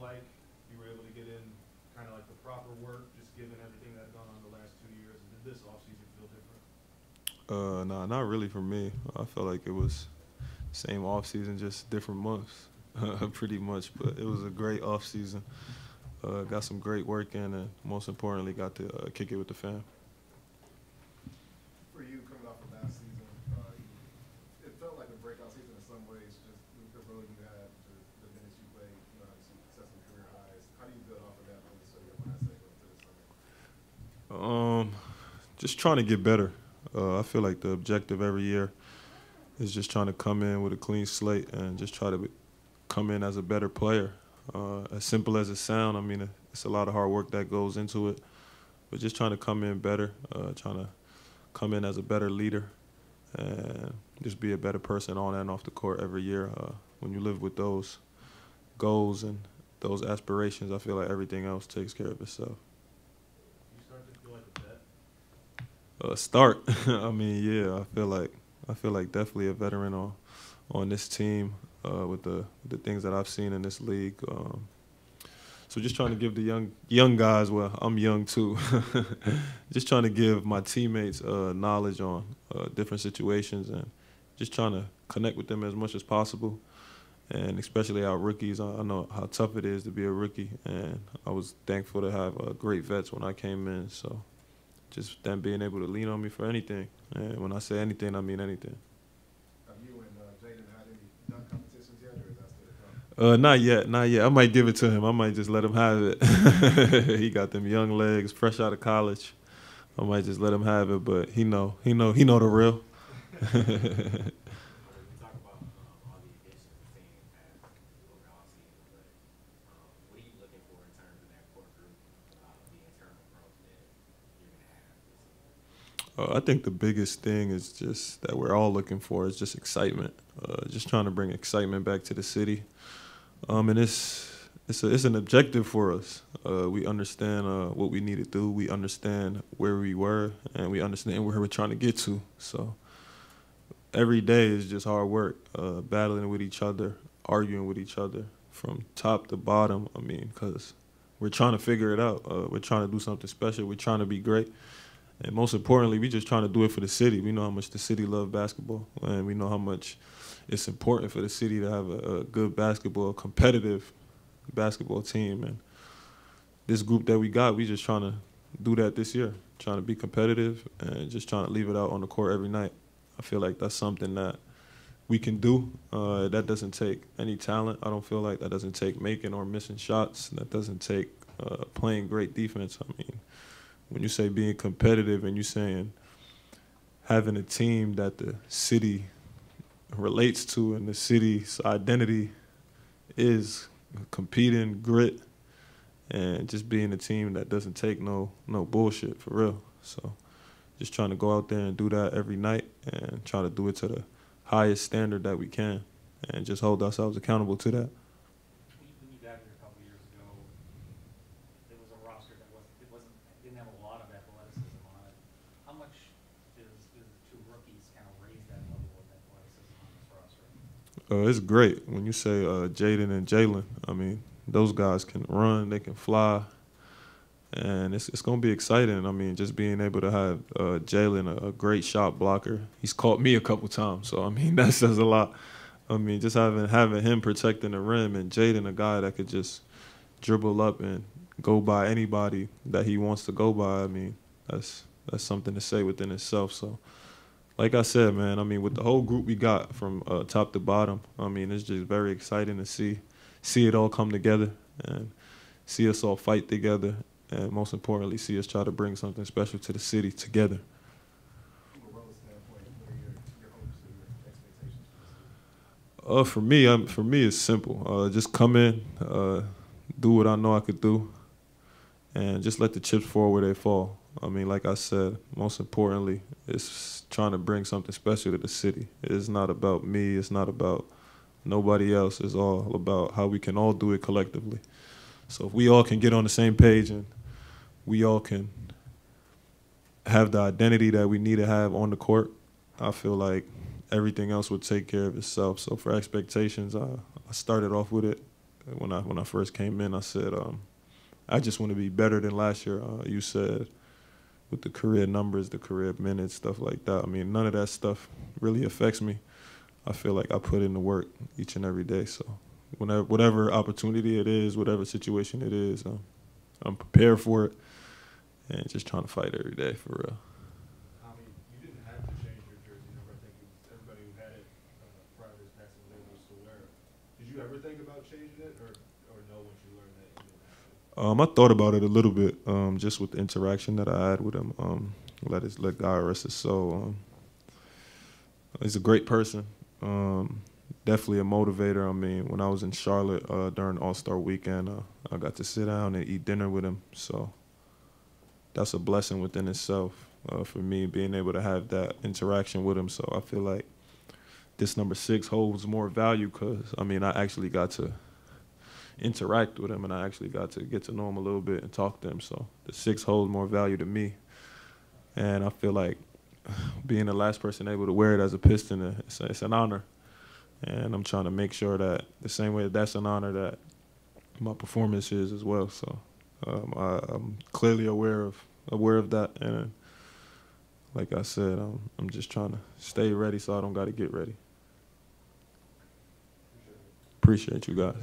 like you were able to get in kind of like the proper work, just given everything that had gone on the last two years? And did this offseason feel different? Uh, nah, not really for me. I felt like it was same offseason, just different months, pretty much. But it was a great offseason. Uh, got some great work in, and most importantly, got to uh, kick it with the fam. Um, just trying to get better. Uh, I feel like the objective every year is just trying to come in with a clean slate and just try to be, come in as a better player. Uh, as simple as it sounds, I mean, it's a lot of hard work that goes into it, but just trying to come in better, uh, trying to come in as a better leader, and just be a better person on and off the court every year. Uh, when you live with those goals and those aspirations, I feel like everything else takes care of itself. You start to feel like a vet? Start. I mean, yeah, I feel like I feel like definitely a veteran on on this team uh, with the the things that I've seen in this league. Um, so just trying to give the young young guys, well, I'm young too. just trying to give my teammates uh, knowledge on uh, different situations and just trying to connect with them as much as possible. And especially our rookies, I I know how tough it is to be a rookie, and I was thankful to have uh, great vets when I came in. So just them being able to lean on me for anything. And when I say anything, I mean anything. Have you and uh, Jaden had any dunk competitions yet, or is that still come? Uh, not yet, not yet. I might give it to him. I might just let him have it. he got them young legs, fresh out of college. I might just let him have it, but he know, he know, he know the real. We talk about um, all the additions the team has over the offseason, but um, what are you looking for in terms of that core group, uh, the internal growth that you're gonna have this season? Uh, I think the biggest thing is just that we're all looking for is just excitement. Uh, just trying to bring excitement back to the city. Um, and it's it's a, it's an objective for us. Uh, we understand uh, what we need to do. We understand where we were, and we understand where we're trying to get to. So every day is just hard work, uh, battling with each other, arguing with each other from top to bottom. I mean, because we're trying to figure it out. Uh, we're trying to do something special. We're trying to be great. And most importantly, we just trying to do it for the city. We know how much the city love basketball, and we know how much it's important for the city to have a, a good basketball, competitive basketball team. And this group that we got, we just trying to do that this year, trying to be competitive and just trying to leave it out on the court every night. I feel like that's something that we can do. Uh, that doesn't take any talent. I don't feel like that doesn't take making or missing shots. That doesn't take uh, playing great defense. I mean, when you say being competitive and you saying having a team that the city relates to and the city's identity is competing grit and just being a team that doesn't take no no bullshit for real. So just trying to go out there and do that every night and try to do it to the highest standard that we can and just hold ourselves accountable to that. When you, when you got here a couple years ago, it was a roster that wasn't, it wasn't, didn't have a lot of athleticism on it. How much does, do the two rookies kind of raise that level of athleticism on this roster? Uh, it's great when you say uh, Jaden and Jalen. I mean, those guys can run, they can fly, and it's it's gonna be exciting. I mean, just being able to have uh, Jalen, a, a great shot blocker. He's caught me a couple times, so I mean that says a lot. I mean, just having having him protecting the rim and Jaden, a guy that could just dribble up and go by anybody that he wants to go by. I mean, that's that's something to say within itself. So like I said, man, I mean, with the whole group we got from uh, top to bottom, I mean, it's just very exciting to see see it all come together and see us all fight together, and most importantly, see us try to bring something special to the city together. Uh, for me, for me, it's simple. Uh, just come in, uh, do what I know I could do, and just let the chips fall where they fall. I mean, like I said, most importantly, it's trying to bring something special to the city. It's not about me. It's not about nobody else. It's all about how we can all do it collectively. So if we all can get on the same page and we all can have the identity that we need to have on the court, I feel like everything else would take care of itself. So for expectations, I, I started off with it when I when I first came in. I said um, I just want to be better than last year. Uh, you said with the career numbers, the career minutes, stuff like that. I mean, none of that stuff really affects me. I feel like I put in the work each and every day. So, whenever, whatever opportunity it is, whatever situation it is, um, I'm prepared for it, and just trying to fight every day for real. Tommy, you didn't have to change your jersey number. I think everybody who had it uh, prior to this season was it. Did you ever think about changing it, or or no? Once you learned that Um, I thought about it a little bit, um, just with the interaction that I had with him. Um, let his let God rest his soul. Um, he's a great person. Um, definitely a motivator. I mean, when I was in Charlotte uh, during All Star Weekend, uh, I got to sit down and eat dinner with him. So that's a blessing within itself uh, for me, being able to have that interaction with him. So I feel like this number six holds more value because I mean, I actually got to interact with them, and I actually got to get to know them a little bit and talk to them. So the six holds more value to me. And I feel like being the last person able to wear it as a Piston, uh, it's, it's an honor. And I'm trying to make sure that the same way that that's an honor that my performance is as well. So um, I, I'm clearly aware of aware of that. And like I said, I'm, I'm just trying to stay ready so I don't got to get ready. Appreciate you guys.